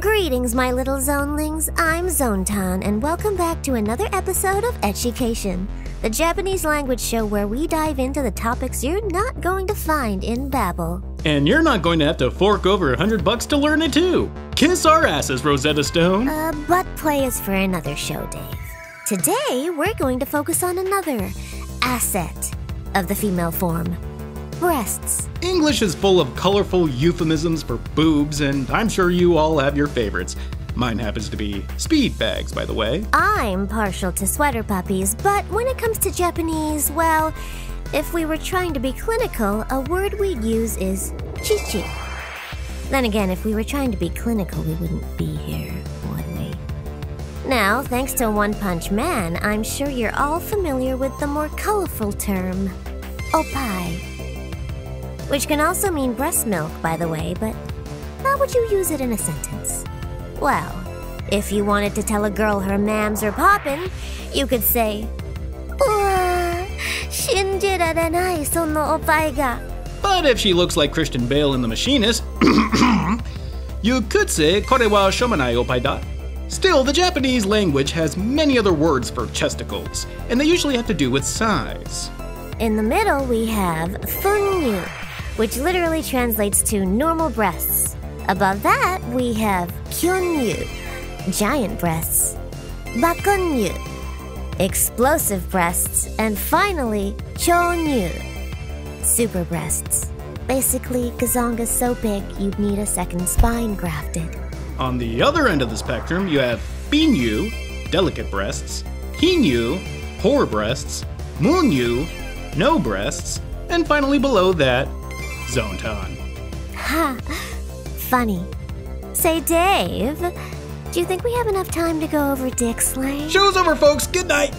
Greetings, my little zonelings. I'm ZONE-tan, and welcome back to another episode of ECCHIcation, the Japanese language show where we dive into the topics you're not going to find in Babbel. And you're not going to have to fork over a hundred bucks to learn it too. Kiss our asses, Rosetta Stone. Uh, but play is for another show, Dave. Today, we're going to focus on another asset of the female form breasts. English is full of colorful euphemisms for boobs, and I'm sure you all have your favorites. Mine happens to be speed bags, by the way. I'm partial to sweater puppies, but when it comes to Japanese, well, if we were trying to be clinical, a word we'd use is chichi. Then again, if we were trying to be clinical, we wouldn't be here, would we? Now, thanks to One Punch Man, I'm sure you're all familiar with the more colorful term, oppai which can also mean breast milk, by the way, but how would you use it in a sentence? Well, if you wanted to tell a girl her mams are popping, you could say, But if she looks like Christian Bale in The Machinist, you could say, Kore wa shomanai. Still, the Japanese language has many other words for chesticles, and they usually have to do with size. In the middle, we have funyu, which literally translates to normal breasts. Above that, we have kyunyu, giant breasts, bakunyu, explosive breasts, and finally, chonyu, super breasts. Basically, Kazonga's so big you'd need a second spine grafted. On the other end of the spectrum, you have Binyu, delicate breasts, Hinyu, poor breasts, Munyu, no breasts, and finally below that, ZONE-tan. Ha! Funny. Say, Dave, do you think we have enough time to go over Dick's slang? Show's over, folks. Good night.